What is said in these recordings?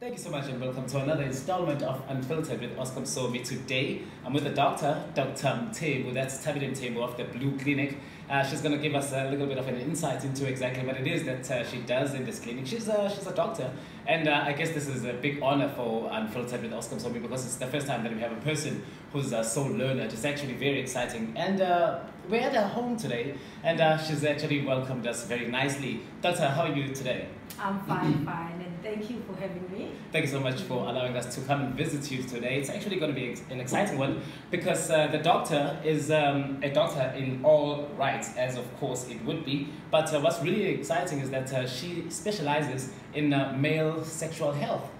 Thank you so much and welcome to another installment of Unfiltered with Oscar Msomi. Today I'm with the doctor, Dr. Mthembu, that's Thabile Mthembu of the Blue Clinic. Uh, she's going to give us a little bit of an insight into exactly what it is that uh, she does in this clinic. She's a, she's a doctor and uh, I guess this is a big honor for Unfiltered with Oscar Msomi because it's the first time that we have a person who's a soul learner. It's actually very exciting and uh, we're at her home today and uh, she's actually welcomed us very nicely. Doctor, how are you today? I'm fine, fine, thank you for having me. Thank you so much for allowing us to come and visit you today. It's actually going to be an exciting one because uh, the doctor is um, a doctor in all rights, as of course it would be. But uh, what's really exciting is that uh, she specializes in uh, male sexual health.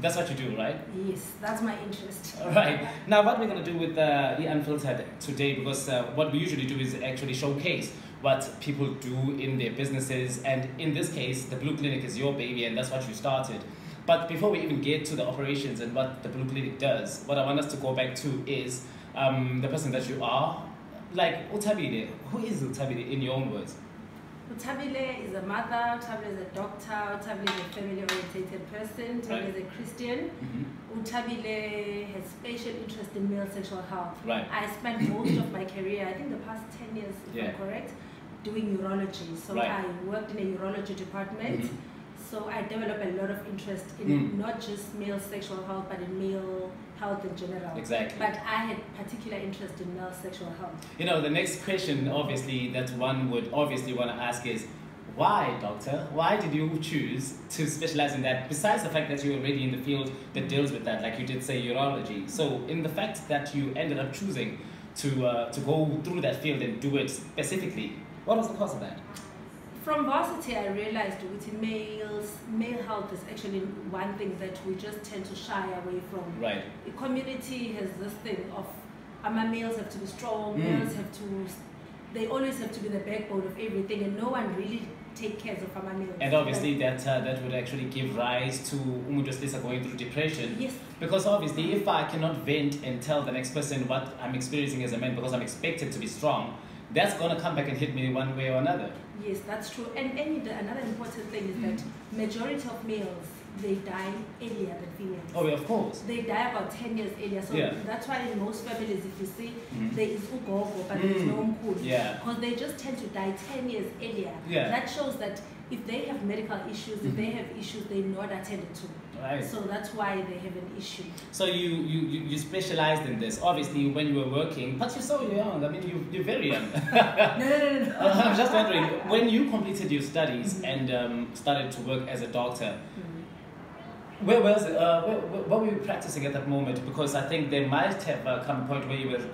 That's what you do, right? Yes, that's my interest. All right. Now, what we're going to do with uh, the Unfiltered today, because uh, what we usually do is actually showcase what people do in their businesses. And in this case, the Blue Clinic is your baby, and that's what you started. But before we even get to the operations and what the Blue Clinic does, what I want us to go back to is um, the person that you are. Like, Uthabile, who is Uthabile in your own words? Uthabile is a mother, Uthabile is a doctor, Uthabile is a family oriented person, Uthabile Right. is a Christian. Mm-hmm. Uthabile has special interest in male sexual health. Right. I spent most of my career, I think the past 10 years, if Yeah. I'm correct, doing urology. So Right. I worked in a urology department. Mhm. So I developed a lot of interest in Mm. not just male sexual health, but in male health in general. Exactly. But I had particular interest in male sexual health. You know, the next question, obviously, that one would obviously want to ask is, why, doctor? Why did you choose to specialize in that? Besides the fact that you're already in the field that deals with that, like you did say, urology. So, in the fact that you ended up choosing to uh, to go through that field and do it specifically, what was the cause of that? From varsity, I realized with males, male health is actually one thing that we just tend to shy away from. Right. The community has this thing of, um, males have to be strong, Mm. males have to, they always have to be the backbone of everything, and no one really take care of our males. And obviously, that uh, that would actually give rise to umuntu wesilisa going through depression. Yes, Because obviously, if I cannot vent and tell the next person what I'm experiencing as a man because I'm expected to be strong, that's gonna come back and hit me one way or another. yes, that's true. And, and another important thing is that majority of males, they die earlier than females. Oh, yeah, of course. They die about 10 years earlier. So Yeah. that's why in most families, if you see, Mhm. there is ugogo, but Mm. no mkulu. Yeah. Because they just tend to die 10 years earlier. Yeah. That shows that if they have medical issues, if they have issues, they're not attended to. Right. So that's why they have an issue. So you, you, you, you specialized in this. Obviously, when you were working, but you're so young. I mean, you, you're very young. no, no, no, no. I'm just wondering, when you completed your studies Mhm. and um, started to work as a doctor, Mm. where was it? Uh, where, where, what were you practicing at that moment? Because I think there might have uh, come a point where you were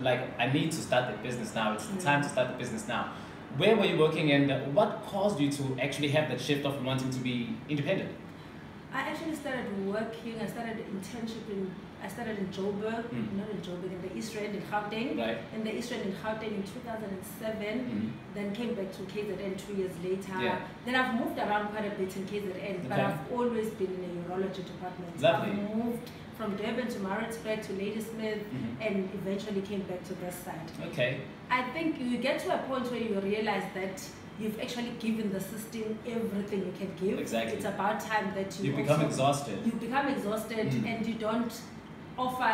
like, I need to start the business now. It's Mm. time to start the business now. Where were you working and what caused you to actually have that shift of wanting to be independent? I actually started working, I started internship in, I started in Joburg, Mm. not in Joburg, in the East Rand in Gauteng. Right? In the East Rand in Gauteng in 2007. Mhm. then came back to KZN two years later. Yeah. Then I've moved around quite a bit in KZN, but I've always been in a urology department. Lovely. I've moved from Durban to Maritzburg to Ladysmith Mhm. and eventually came back to this side. Okay. I think you get to a point where you realize that you've actually given the system everything you can give. Exactly. It's about time that you You become exhausted. you become exhausted Mm. and you don't offer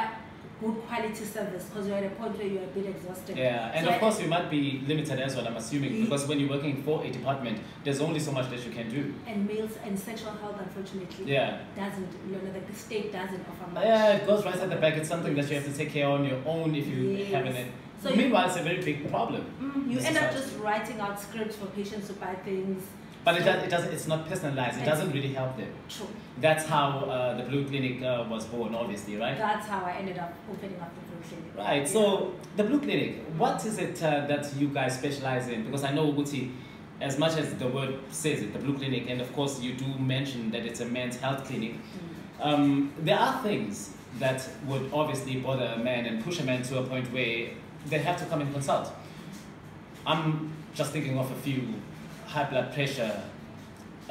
good quality service because you're at a point where you're a bit exhausted. Yeah, and So of course you might be limited as well, I'm assuming, because when you're working for a department, there's only so much that you can do. and males and sexual health unfortunately Yeah. doesn't you know the state doesn't offer much Yeah, it goes right at the back. It's something that you have to take care on your own if you Yes. haven't So you- Meanwhile, it's a very big problem. Mm, you end up just writing out scripts for patients to buy things But it, does, it doesn't. It's not personalized. It doesn't really help them. true That's how uh, the Blue Clinic uh, was born, obviously, right? that's how i ended up opening up the blue clinic Right. So the Blue Clinic, what is it uh, that you guys specialize in? Because I know Uguti, as much as the word says it, the Blue Clinic, and of course you do mention that it's a men's health clinic. Mm. Um, there are things that would obviously bother a man and push a man to a point where they have to come and consult. I'm just thinking of a few high blood pressure,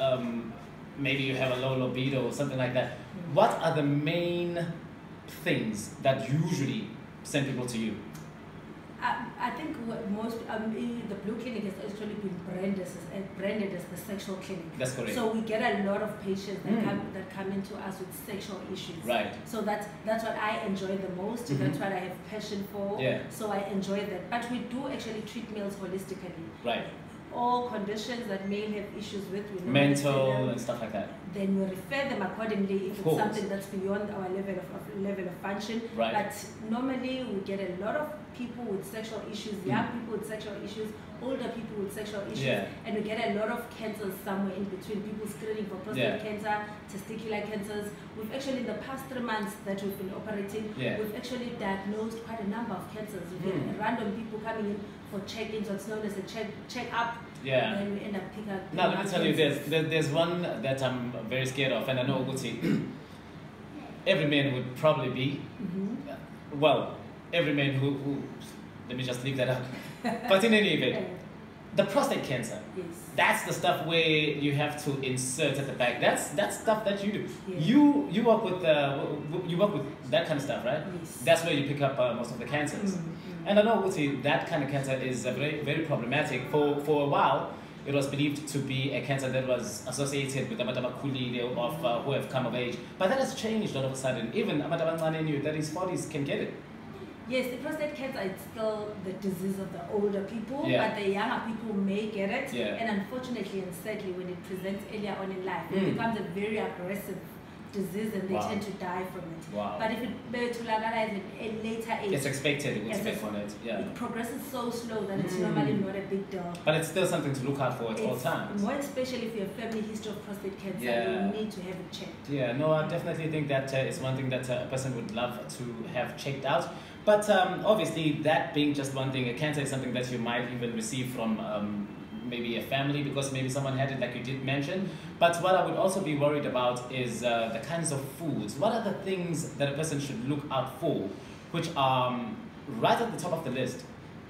um, maybe you have a low libido or something like that. Mm. What are the main things that usually send people to you? I think what most um, the Blue Clinic has actually been branded as, uh, branded as the sexual clinic. That's correct. So we get a lot of patients that Mm. come that come into us with sexual issues. right. So that's that's what I enjoy the most. Mhm. That's what I have passion for. Yeah. So I enjoy that. But we do actually treat males holistically. Right. All conditions that male have issues with, we Mental them, and stuff like that. then we refer them accordingly if it's something that's beyond our level of, of level of function. Right. But normally we get a lot of people with sexual issues, young Mm. people with sexual issues, older people with sexual issues, Yeah. and we get a lot of cancers somewhere in between. People screening for prostate Yeah. cancer, testicular cancers. We've actually in the past three months that we've been operating, Yeah. we've actually diagnosed quite a number of cancers. We get Mm. random people coming in for check-ins, what's known as a check check up, Yeah. and we end up picking up. Now let me tell you, there's there's one that I'm very scared of, and I know Guti. every man would probably be, Mhm. well, every man who, who let me just leave that out. But in any event, the prostate cancer. yes. That's the stuff where you have to insert at the back. That's that's stuff that you do. Yeah. You you work with uh, you work with that kind of stuff, right? Yes. That's where you pick up uh, most of the cancers. Mm, mm. And I know Uti, that kind of cancer is uh, very very problematic. For for a while, it was believed to be a cancer that was associated with Amatamakulile of uh, who have come of age. But that has changed all of a sudden. Even Amatabangan knew that his 40s can get it. Yes, the prostate cancer is still the disease of the older people, Yeah. but the younger people may get it. Yeah. And unfortunately and sadly, when it presents earlier on in life, it Mm. becomes a very aggressive disease and they Wow. tend to die from it. Wow. But if it betulagala at a later age, It's expected it would Yes, back on it. Yeah. it progresses so slow that it's Mm. normally not a big deal. But it's still something to look out for at all times. More especially if you have family history of prostate cancer, Yeah. you need to have it checked. Yeah, no, I definitely think that uh, is one thing that uh, a person would love to have checked out. But um, obviously, that being just one thing, a cancer is something that you might even receive from um, maybe a family because maybe someone had it, like you did mention. But what I would also be worried about is uh, the kinds of foods. What are the things that a person should look out for, which are um, right at the top of the list?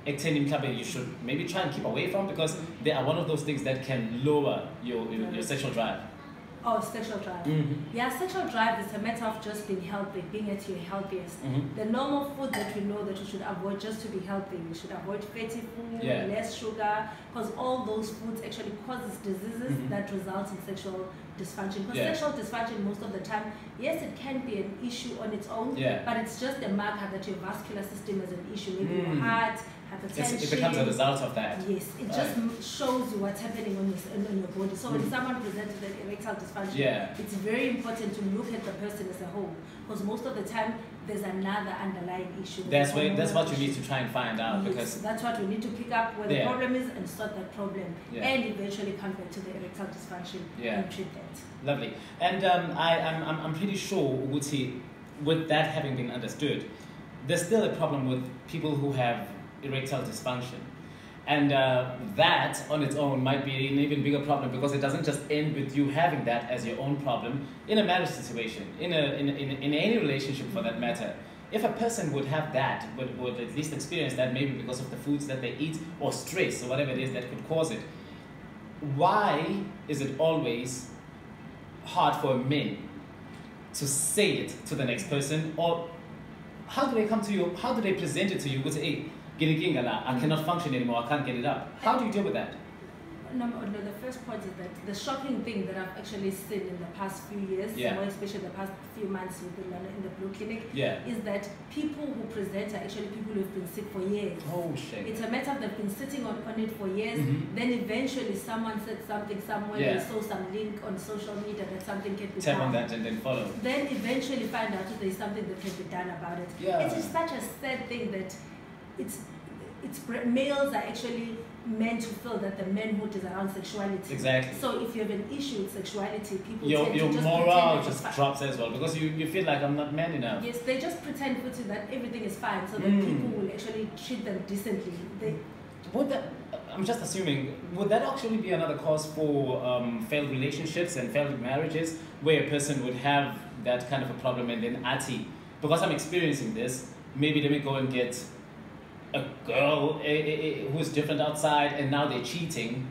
Ectenin mhlawumbe you should maybe try and keep away from because they are one of those things that can lower your, your, your sexual drive. Oh, sexual drive. Mm-hmm. Yeah, sexual drive is a matter of just being healthy, being at your healthiest. Mm-hmm. The normal food that we know that we should avoid just to be healthy. We should avoid fatty food, Yeah. less sugar, because all those foods actually causes diseases Mhm. that result in sexual dysfunction. Because Yeah. sexual dysfunction most of the time, yes, it can be an issue on its own, Yeah. but it's just a marker that your vascular system is an issue. Maybe Mm. your heart, It's, hypertension. it becomes a result of that. Yes, it just shows you what's happening on your, on your body. So when Mm. someone presents with an erectile dysfunction, Yeah. it's very important to look at the person as a whole because most of the time there's another underlying issue. That's where that's what you need to try and find out issue. because that's what we need to pick up where the problem is and sort that problem Yeah. and eventually come back to the erectile dysfunction Yeah. and treat that. lovely. And um, I I'm, I'm I'm pretty sure Uguti, with that having been understood, there's still a problem with people who have erectile dysfunction. And uh, that on its own might be an even bigger problem because it doesn't just end with you having that as your own problem in a marriage situation, in, a, in, in, in any relationship for that matter. If a person would have that, would, would at least experience that maybe because of the foods that they eat or stress or whatever it is that could cause it, why is it always hard for men to say it to the next person or how do they come to you how do they present it to you go say hey i cannot function anymore i can't get it up how do you deal with that Number, no, the first point is that the shocking thing that I've actually seen in the past few years, Yeah. more especially the past few months within the, in the Blue Clinic, yeah is that people who present are actually people who've been sick for years. oh shit It's a matter of they've been sitting on, on it for years. Mhm. Then eventually someone said something somewhere, Yeah. they saw some link on social media that something can be tap done. on that and then follow Then eventually find out that there's something that can be done about it. Yeah. It is such a sad thing that it's it's males are actually meant to feel that the manhood is around sexuality. exactly So if you have an issue with sexuality, people your, your just morale just fine. drops as well because you, you feel like i'm not man enough Yes, they just pretend Futhi, that everything is fine, so that Mm. people will actually treat them decently. They, would that i'm just assuming would that actually be another cause for um, failed relationships and failed marriages where a person would have that kind of a problem and then ati because i'm experiencing this maybe let me go and get a girl eh, eh, eh, who's different outside and now they're cheating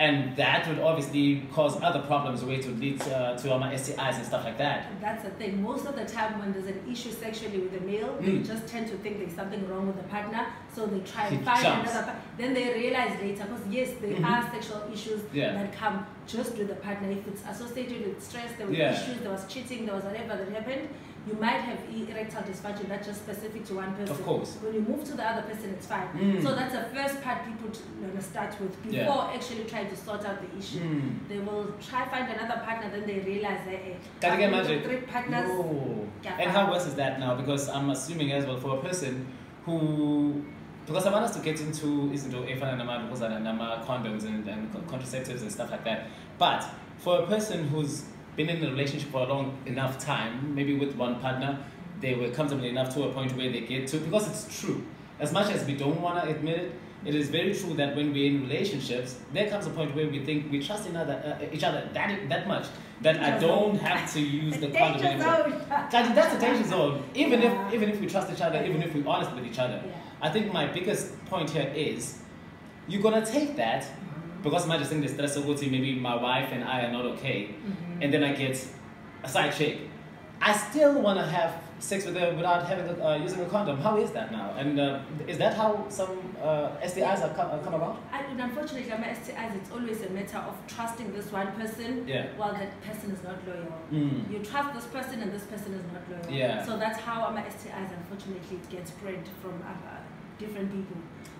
and that would obviously cause other problems where it would lead uh, to um, STIs and stuff like that. That's the thing. Most of the time, when there's an issue sexually with a male, Mm. they just tend to think there's something wrong with the partner, so they try and find jumps. another. Pa- then they realize later, because yes, there Mhm. are sexual issues Yeah. that come just with the partner. If it's associated with stress, there were Yeah. issues, there was cheating, there was whatever that happened. You might have erectile dysfunction that's just specific to one person. Of course. When you move to the other person, it's fine. Mm. So that's the first part people start with Yeah. before actually trying to sort out the issue. Mm. They will try find another partner, then they realize that eh, Can I've you been to imagine? three partners. No. And how worse is that now? Because I'm assuming as well for a person who because I want us to get into izinto efana condoms and, and contraceptives and stuff like that. But for a person who's been in a relationship for a long enough time, maybe with one partner, they were comfortable enough to a point where they get to because it's true. As much as we don't want to admit it, it is very true that when we're in relationships, there comes a point where we think we trust another, uh, each other that that much that I don't zone. have to use the condom anymore. That's a danger zone. Even Yeah. if even if we trust each other, even if we're honest with each other. Yeah. I think my biggest point here is you're gonna take that because my just think the stress of maybe my wife and I are not okay, Mhm. and then I get a side chick. I still wanna have sex with her without having a, uh, using a condom. How is that now? And uh, is that how some uh, STIs are come, uh, come about? And unfortunately, my STIs, it's always a matter of trusting this one person Yeah. while that person is not loyal. Mm. You trust this person and this person is not loyal. Yeah. So that's how my STIs, unfortunately, it gets spread from uh, different people.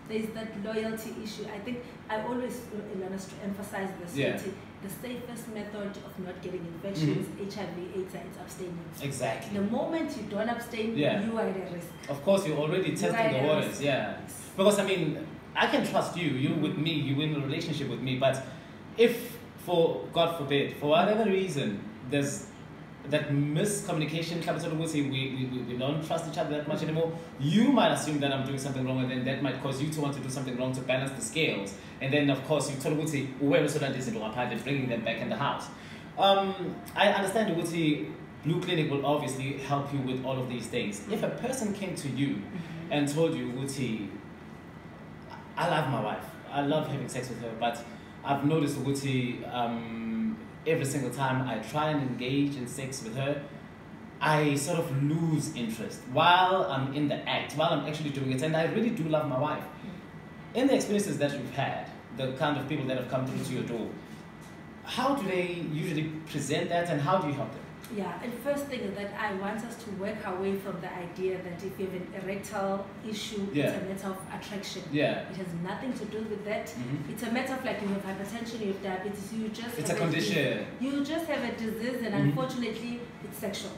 There's that loyalty issue. I think I always to emphasize this. Yeah. The safest method of not getting infections, HIV, mm-hmm. AIDS, is abstaining. Exactly. The moment you don't abstain, Yeah. you are at a risk. Of course, you're already testing Right, the waters. Yeah. Because I mean, I can trust you. You with me. You in a relationship with me. But if, for God forbid, for whatever reason, there's that miscommunication, capital we, we, we, we don't trust each other that much anymore, you might assume that I'm doing something wrong, and then that might cause you to want to do something wrong to balance the scales. And then, of course, you told Uguti, where is that bringing them back in the house. Um, I understand Uguti, Blue Clinic will obviously help you with all of these things. If a person came to you and told you, Uguti, I love my wife. I love having sex with her, but I've noticed Uguti, um, every single time I try and engage in sex with her, I sort of lose interest while I'm in the act, while I'm actually doing it, and I really do love my wife. In the experiences that you've had, the kind of people that have come through to your door, how do they usually present that, and how do you help them? Yeah, and first thing is that I want us to work away from the idea that if you have an erectile issue, Yeah. it's a matter of attraction. Yeah. It has nothing to do with that. Mhm. It's a matter of like you have hypertension, you have diabetes, you just It's a condition. You just have a disease, and Mhm. unfortunately, it's sexual.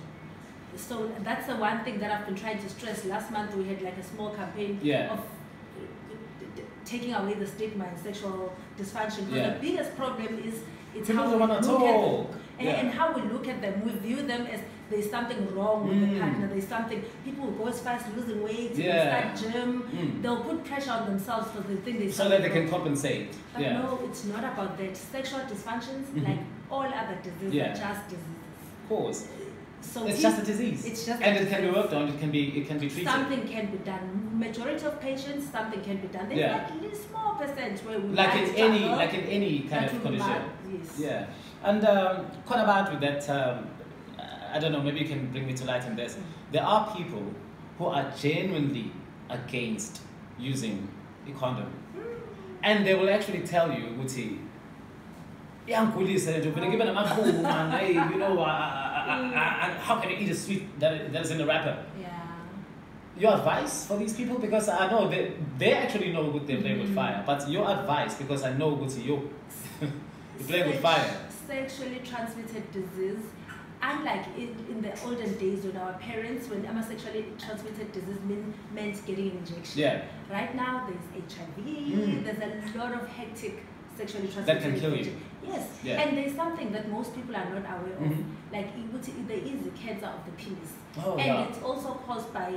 So that's the one thing that I've been trying to stress. Last month we had like a small campaign Yeah. of taking away the stigma in sexual dysfunction. But Yeah. the biggest problem is it's People how don't we want to look at talk. And, Yeah. and how we look at them, we view them as there's something wrong with Mm. the partner. There's something. People will go as far as losing weight, Yeah. they start gym. Mm. They'll put pressure on themselves because they think there's So that they can wrong. compensate. But yeah. no, it's not about that. Sexual dysfunctions, Mhm. like all other diseases, Yeah. are just diseases. Of course. So It's just a disease. it's just and it can be worked on. It can be it can be treated. something can be done. Majority of patients, something can be done. There's Yeah. like a small percent where we like in any like in any kind of condition. Yes. Yeah, and um, quite about with that. Um, I don't know. Maybe you can bring me to light on this. There are people who are genuinely against using a condom, and they will actually tell you, "Uti, iyangigulisa le nto, vele ngibe namakhulu, man. Hey, you know, uh, uh, how can you eat a sweet that, that is in a wrapper? Yeah. Your advice for these people, because I know they, they actually know what they play with Mhm. fire, but your advice, because I know Uti, you you play with fire. Sexually transmitted disease. Unlike in, in the olden days when our parents, when a sexually transmitted disease mean, meant getting an injection. Yeah. Right now, there's HIV. Mm. There's a lot of hectic sexually transmitted. That can kill you. Yes. Yeah. And there's something that most people are not aware of. Mhm. Like it would- there is the cancer of the penis, Oh, and yeah. it's also caused by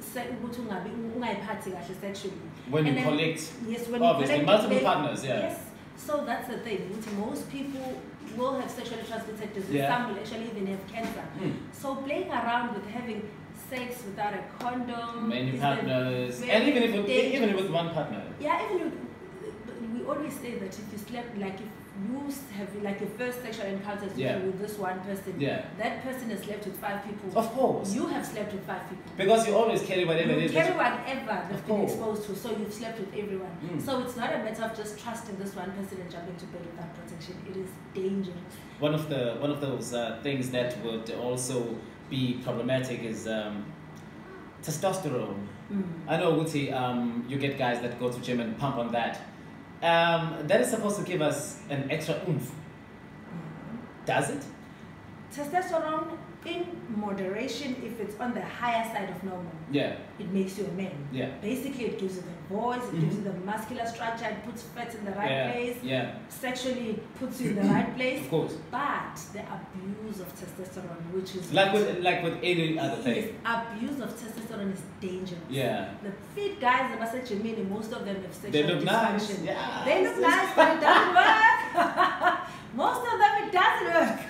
se- ukuthi ungayiphathi kahle sexually. When you then- collect, Yes, when obviously, you collect multiple partners, yeah. Yes. So that's the thing. Most people will have sexually transmitted disease. Yeah. Some will actually even have cancer. Hmm. So playing around with having sex without a condom. many partners, and even if even with one partner. Yeah, even if we we always say that if you slept, like if you have like your first sexual encounters with- Yeah. with this one person, Yeah. that person has slept with five people. Of course. You have slept with five people. Because you always carry whatever it You is. that carry whatever they've been exposed to, so you've slept with everyone. Mm. So it's not a matter of just trusting this one person and jumping to bed without protection. It is dangerous. one of the one of those uh, things that would also be problematic is um, testosterone. Mm. I know, Wuti, um, you get guys that go to gym and pump on that. Um, that is supposed to give us an extra oomph. Does it? Testosterone in moderation, if it's on the higher side of normal, Yeah, it makes you a man. yeah. Basically, it gives you the voice, it gives you Mhm. the muscular structure, it puts fat in the right yeah, place, yeah, sexually, it puts you in the right place. of course. But the abuse of testosterone, which is Like with like with any other thing. abuse of testosterone is dangerous. Yeah. The fit guys in Master Jimini, most of them have sexual They look nice. Yeah. They look nice, but it doesn't work. most of them, it doesn't work.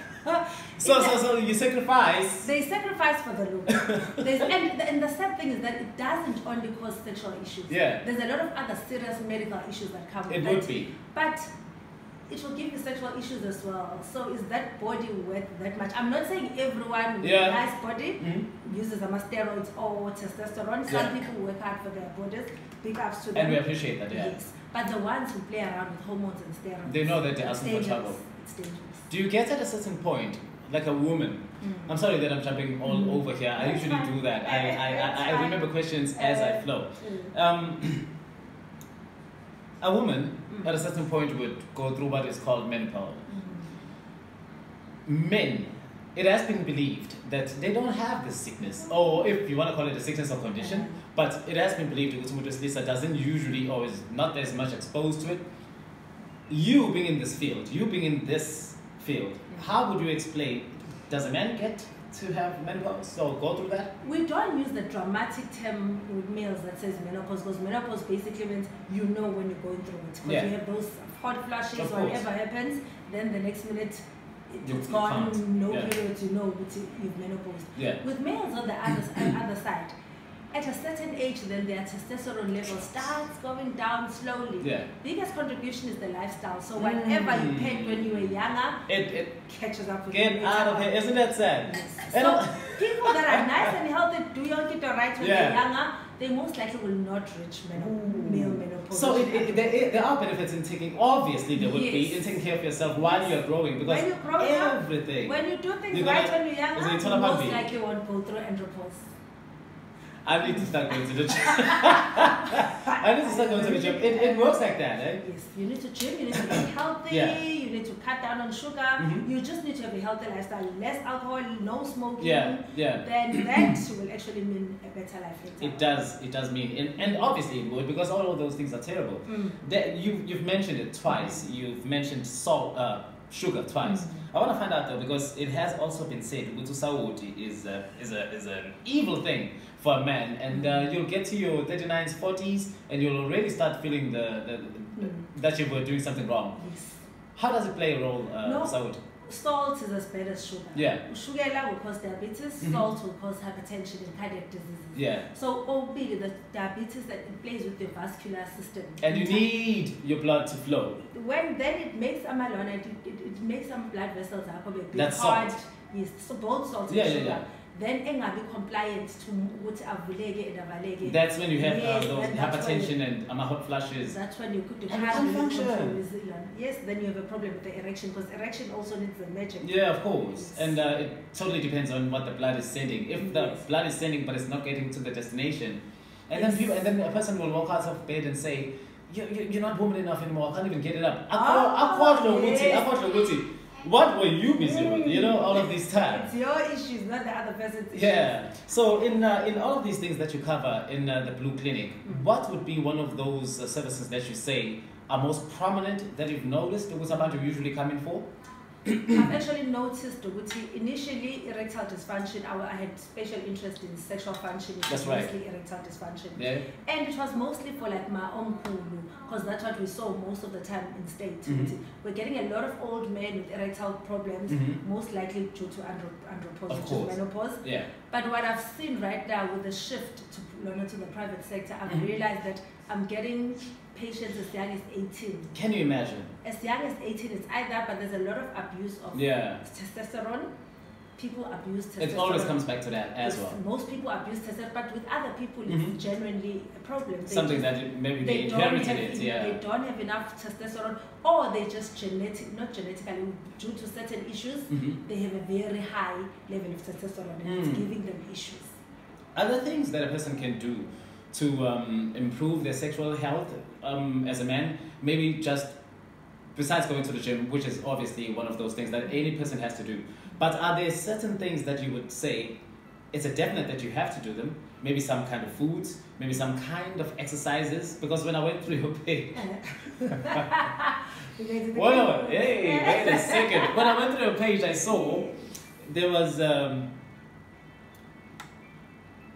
So so so you sacrifice. they sacrifice for the look. And, the, and the sad thing is that it doesn't only cause sexual issues. Yeah. There's a lot of other serious medical issues that come with It that. would be. But it will give you sexual issues as well. So is that body worth that much? I'm not saying everyone with Yeah. a nice body Mhm. uses a steroids or testosterone. Some Yeah. people work hard for their bodies. Big ups to them. And we appreciate that, yeah. Yes. But the ones who play around with hormones and steroids, They know that they're asking for trouble. It's dangerous. Do you get at a certain point, like a woman? Mm. I'm sorry that I'm jumping all Mm. over here. I usually do that. I, I, I, I remember questions as I Uh, flow. Mm. Um, a woman Mm. at a certain point would go through what is called menopause. Men, it has been believed that they don't have this sickness, or if you want to call it a sickness or condition, Mhm. but it has been believed that Utumu Lisa doesn't usually or is not as much exposed to it. You being in this field, you being in this field, how would you explain? Does a man get to have menopause or go through that? We don't use the dramatic term with males that says menopause because menopause basically means you know when you're going through it. Because Yeah. you have those hot flashes, or whatever happens, then the next minute it, it's gone, no Yeah. period, you know you- you've menopause. Yeah. With males on the other, other side, at a certain age, then their testosterone level starts going down slowly. Yeah. Biggest contribution is the lifestyle. So whatever you Mm. paid when you were younger It, it catches up with get you out of here. Isn't that sad? Yes. So people that are nice and healthy, do your keto right when Yeah. they're younger, they most likely will not reach menop- male menopause. So it, it, there, there are benefits in taking, obviously there would be, in taking care of yourself while you're growing because When you're growing up, everything. when you do things right when you're younger, you most likely won't go through andropause. I need to start going to the gym. I need to start going to the gym. It, it works like that, eh? Yes, you need to gym, you need to eat healthy, Yeah. you need to cut down on sugar, Mhm. you just need to have a healthy lifestyle, less alcohol, no smoking. Yeah, yeah. Then that will actually mean a better life later. It does. It does mean, and, and obviously it would because all of those things are terrible. Mm. That you you've mentioned it twice. You've mentioned salt, uh, sugar twice. Mm. I want to find out though because it has also been said Utu Sawoti is a, is a is an evil thing for a man, and uh, you'll get to your 39s, 40s, and you'll already start feeling the, the, the Mm. that you were doing something wrong. Yes. How does it play a role, uh, No. Sawoti? Salt is as bad as sugar. Yeah. Sugar will cause diabetes, Mhm. salt will cause hypertension and cardiac diseases. Yeah. So obviously the diabetes that it plays with the vascular system. And you need your blood to flow. when then it makes amalona, it, it, it makes some blood vessels are probably a bit That's hard. salt. Yes, so both salt Yeah, and yeah, sugar. yeah. Then engabi compliant to ukuthi avuleke and avaleke. That's when you have uh, those that- that's hypertension and um, hot flashes. That's when you could you And can't really function. control New Zealand. Yes, then you have a problem with the erection because erection also needs the magic. Yeah, of course. Yes. And uh, it totally depends on what the blood is sending. If the Yes. blood is sending but it's not getting to the destination, and then people, and then a person will walk out of bed and say, you, you, "You're not woman enough anymore. I can't even get it up." Ah, Akwadlo Guti, yes. Akwadlo Guti. What were you busy with? You know, all of these times. It's your issues, not the other person's issues. Yeah. So in uh, in all of these things that you cover in uh, the Blue Clinic, Mhm. what would be one of those uh, services that you say are most prominent that you've noticed that was about you usually come in for? I've actually noticed ukuthi initially erectile dysfunction, I, I had special interest in sexual functioning, That's right. mostly erectile dysfunction. Yeah. And it was mostly for like my own kulu, because that's what we saw most of the time in state. Mhm. We're getting a lot of old men with erectile problems, Mhm. most likely due to andro- andropause, which is menopause. Yeah. But what I've seen right now with the shift to to the private sector, I've Mhm. realized that I'm getting patients as young as 18. Can you imagine? As young as 18, it's either, but there's a lot of abuse of Yeah. testosterone. People abuse testosterone. It always comes back to that as well. Most people abuse testosterone, but with other people, it's genuinely a problem. They Something just- that maybe they they inherited have it, yeah. They don't have enough testosterone, or they just genetic, not genetically, due to certain issues, Mhm. they have a very high level of testosterone, and it's Mm. giving them issues. Other things that a person can do to um, improve their sexual health um, as a man, maybe just besides going to the gym, which is obviously one of those things that any person has to do. But are there certain things that you would say it's a definite that you have to do them? Maybe some kind of foods, maybe some kind of exercises. Because when I went through your page, Whoa, hey, wait a second. When I went through your page, I saw there was um,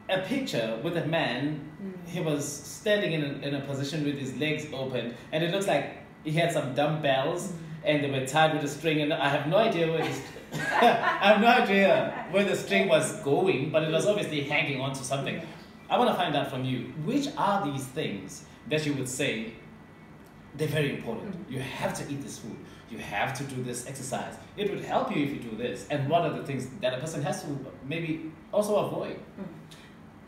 a picture with a man. Mm. He was standing in a, in a position with his legs open, and it looks like he had some dumbbells, and they were tied with a string. And I have no idea where this. I have no idea where the string was going, but it was obviously hanging onto something. I want to find out from you which are these things that you would say they're very important. Mm. You have to eat this food. You have to do this exercise. It would help you if you do this. And what are the things that a person has to maybe also avoid?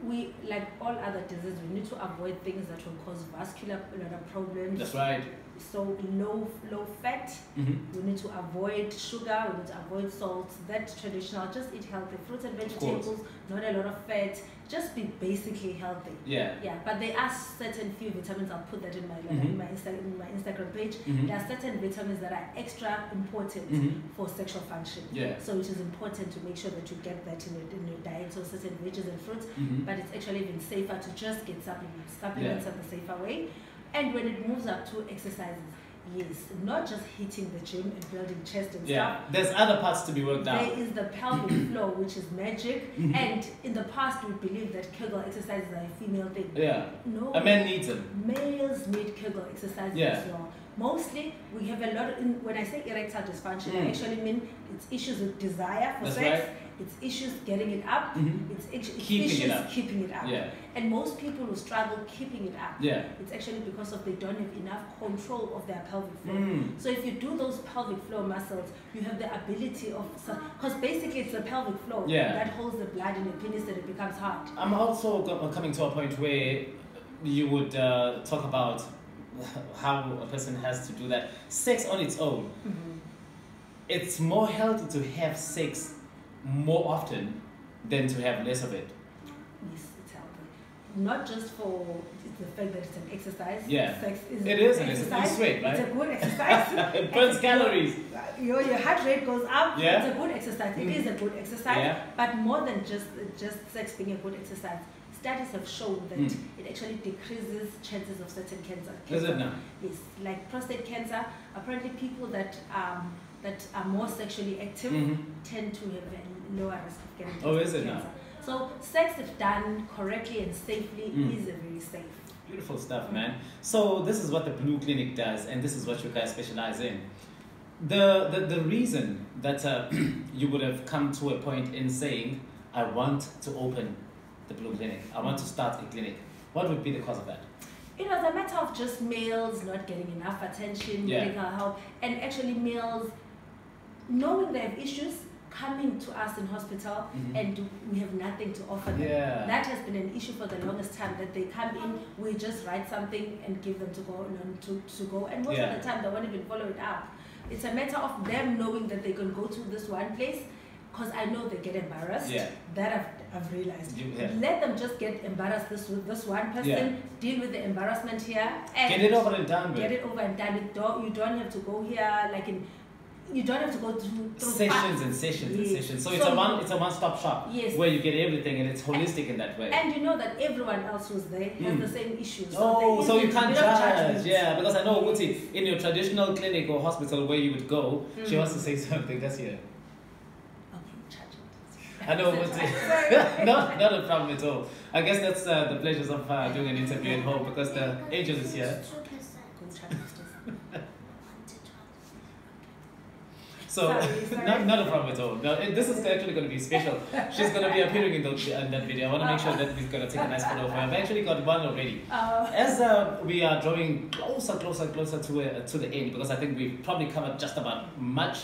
We like all other diseases we need to avoid things that will cause vascular uh, problems That's right. So low low fat Mm-hmm. we need to avoid sugar we need to avoid salt that traditional just eat healthy fruits and vegetables not a lot of fat just be basically healthy Yeah. yeah but there are certain few vitamins i'll put that in my Mhm. in my, Insta, in my instagram page Mhm. there are certain vitamins that are extra important Mhm. for sexual function Yeah. so it is important to make sure that you get that in your, in your diet so certain veggies and fruits Mm-hmm. but it's actually even safer to just get supplements. Supplements Yeah. are the safer way. And when it moves up to exercises, yes, not just hitting the gym and building chest and Yeah. There's other parts to be worked stuff. There out. is the pelvic floor, which is magic. Mhm. And in the past, we believed that Kegel exercises are a female thing. Yeah. No. A man needs them. Males need Kegel exercises Yeah. as well. Mostly, we have a lot. Of, in, when I say erectile dysfunction, I Mm. actually mean it's issues with desire for That's sex. right. It's issues getting it up. Mhm. It's, Keeping it issues up. keeping it up. Yeah. And most people who struggle keeping it up, Yeah. it's actually because of they don't have enough control of their pelvic floor. Mm. So if you do those pelvic floor muscles, you have the ability of because basically it's the pelvic floor Yeah. that holds the blood in the penis and it becomes hard. I'm also coming to a point where you would uh, talk about how a person has to do that. Sex on its own, it's more healthy to have sex more often than to have less of it. Yes, it's healthy. Not just for the fact that it's an exercise. Yeah. Sex is It an is, it's- exercise. sweat, right? It's a good exercise. it burns calories. Your, your heart rate goes up. Yeah. It's a good exercise. It Mhm. is a good exercise. Yeah. But more than just just sex being a good exercise, studies have shown that Mm. it actually decreases chances of certain cancer. Is it now? Yes, like prostate cancer. Apparently, people that um, that are more sexually active Mhm. tend to have a lower risk of getting Oh, is it now? cancer. So, sex if done correctly and safely Mm. is a very safe. Beautiful stuff, man. So this is what the Blue Clinic does, and this is what you guys specialize in. The the, the reason that uh, you would have come to a point in saying, "I want to open the Blue Clinic. I want to start a clinic." What would be the cause of that? It was a matter of just males not getting enough attention, Yeah. medical help, and actually males knowing they have issues, coming to us in hospital, Mhm. and we have nothing to offer them. Yeah. That has been an issue for the longest time. That they come in, we just write something and give them to go on to, to go, and most Yeah. of the time they won't even follow it up. It's a matter of them knowing that they can go to this one place, because I know they get embarrassed. Yeah. That I've, I've realized. Yeah. Let them just get embarrassed this with this one person, Yeah. deal with the embarrassment here, and Get it over and done with. get it over and done. It don't, you don't have to go here like in. You don't have to go through, through Sessions and sessions and sessions. So it's a one it's a one stop shop Yes. where you get everything and it's holistic in that way. And you know that everyone else who's there has Mm. the same issues. Oh, so you can't bit of judge, yeah. Because I know, Yes. Uti, in your traditional clinic or hospital where you would go, she Mm. wants to say something. That's here. Okay, judge it. I know, Sorry. Uti. not, not a problem at all. I guess that's uh, the pleasures of uh, doing an interview at home because the angel is here. Go judge it. So, Sorry, sorry. not, not a problem at all. No, it, this is actually going to be special. She's going to be appearing in, the, in that video. I want to make sure that we're going to take a nice photo of her. I've actually got one already. Uh, As uh, we are drawing closer, closer, closer to uh, to the end, because I think we've probably covered just about much.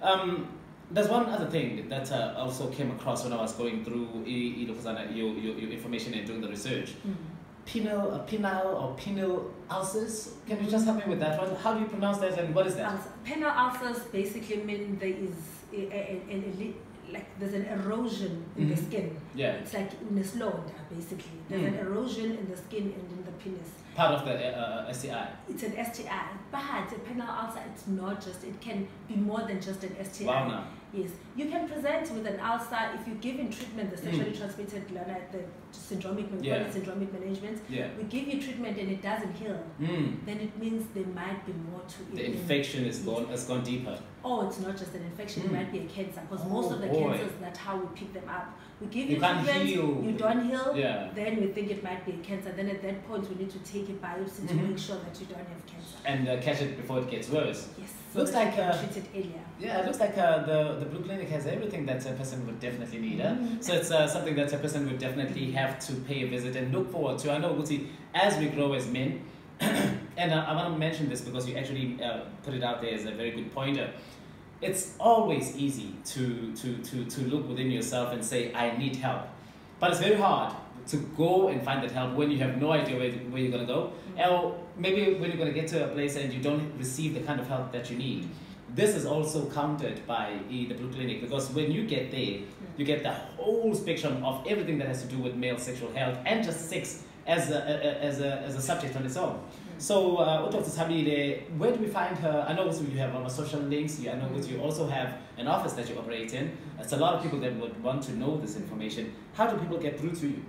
Um, there's one other thing that uh, also came across when I was going through your, your, your information and doing the research. mm. Penile, uh, penile or penile ulcers. Can you just help me with that one? How do you pronounce that and what is that? Ulcer. Penile ulcers basically mean there is a, a, a, a, like there's an erosion in the Mhm. skin. Yeah, It's like in a slaughter basically. There's an Mm. erosion in the skin and in the penis. part of the uh, uh, STI. It's an STI, but a penile ulcer it's not just. It can be more than just an STI. Wow. Yes, you can present with an ulcer if you're given treatment, the sexually Mm. transmitted the syndromic, we call it syndromic management. Yeah. We give you treatment and it doesn't heal, Mm. then it means there might be more to it. The infection is gone. Has gone deeper. Oh, it's not just an infection, it Mm. might be a cancer. Because Oh, most of the boy. cancers, that's how we pick them up. We give You you, treatment, heal. you don't heal, Yeah. then we think it might be a cancer. Then at that point, we need to take a biopsy Mhm. to make sure that you don't have cancer. And uh, catch it before it gets worse. Yes. Looks like, uh, treat it earlier. Yeah, it looks like uh, the, the Blue Clinic has everything that a person would definitely need. Huh? Mhm. So it's uh, something that a person would definitely have to pay a visit and look forward to. I know, Guti, as we grow as men, and uh, I want to mention this because you actually uh, put it out there as a very good pointer. It's always easy to, to, to, to look within yourself and say, I need help. But it's very hard to go and find that help when you have no idea where, where you're going to go. Or maybe when you're going to get to a place and you don't receive the kind of help that you need. This is also countered by the Blue Clinic because when you get there, you get the whole spectrum of everything that has to do with male sexual health and just sex as a, as a, as a subject on its own. So, uh, Dr. Thabile, where do we find her? I know also you have our social links. You- I know that you also have an office that you operate in. It's a lot of people that would want to know this information. How do people get through to you?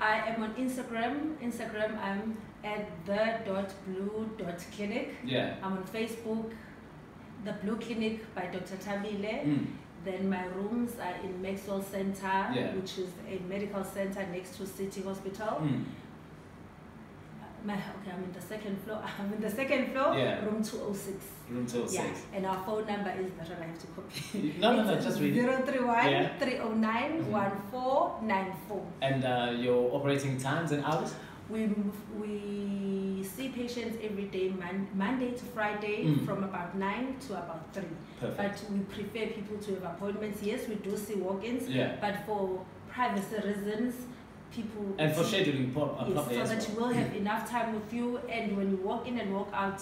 I am on Instagram. Instagram, I'm at the dot blue dot clinic. Yeah. I'm on Facebook, the Blue Clinic by Dr. Thabile. Mm. Then my rooms are in Maxwell Center, Yeah. which is a medical center next to City Hospital. Mm. My okay, I'm in the second floor. I'm in the second floor, Yeah. room 206. Room 206. Yeah, and our phone number is that one I have to copy. No, no, no, just read it. 031 Yeah. 309 Mhm. 1494. And uh, your operating times and hours? We, we see patients every day, mon- Monday to Friday, Mm. from about 9 to about 3. Perfect. But we prefer people to have appointments. Yes, we do see walk ins, Yeah. but for privacy reasons, people. And for scheduling pro- uh, Yes, so that you will have enough time with you, and when you walk in and walk out,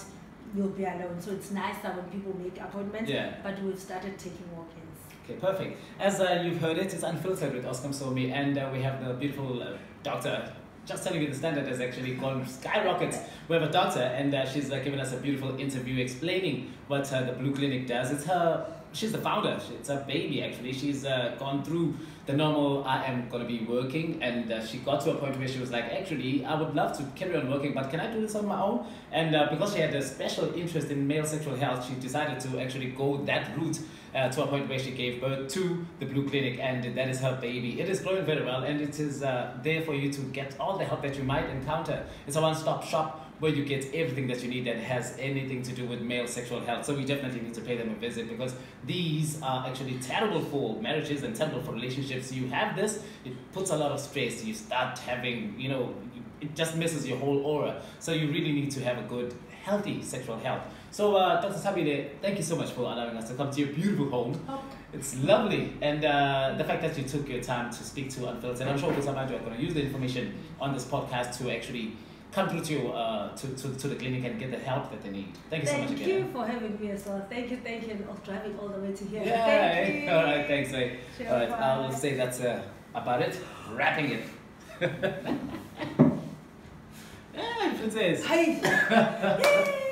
you'll be alone. So it's nicer when people make appointments, Yeah. but we've started taking walk ins. Okay, perfect. As uh, you've heard it, it's unfiltered with Oscar Msomi, and uh, we have the beautiful uh, doctor. Just telling you, the standard has actually gone skyrockets. We have a doctor, and uh, she's uh, given us a beautiful interview explaining what uh, the Blue Clinic does. It's her. She's the founder. It's her baby, actually. She's uh, gone through the normal. I am going to be working, and uh, she got to a point where she was like, actually, I would love to carry on working, but can I do this on my own? And uh, because she had a special interest in male sexual health, she decided to actually go that route uh, to a point where she gave birth to the Blue Clinic, and that is her baby. It is growing very well, and it is uh, there for you to get all the help that you might encounter. It's a one-stop shop where you get everything that you need that has anything to do with male sexual health. So we definitely need to pay them a visit because these are actually terrible for marriages and terrible for relationships. You have this, it puts a lot of stress. You start having, you know, it just messes your whole aura. So you really need to have a good, healthy sexual health. So, uh, Dr. Thabile, thank you so much for allowing us to come to your beautiful home. Oh, It's lovely, and uh, the fact that you took your time to speak to Unfiltered, and I'm sure Kusama are going to use the information on this podcast to actually come through to, uh, to, to, to the clinic and get the help that they need. Thank you so much again. Thank you for having me as well. Thank you, thank you, and of driving all the way to here. Yeah, Thank you. all right, thanks, mate. Sure, All right, bye. I will say that's uh, about it. Wrapping it. yeah, princess. Hi.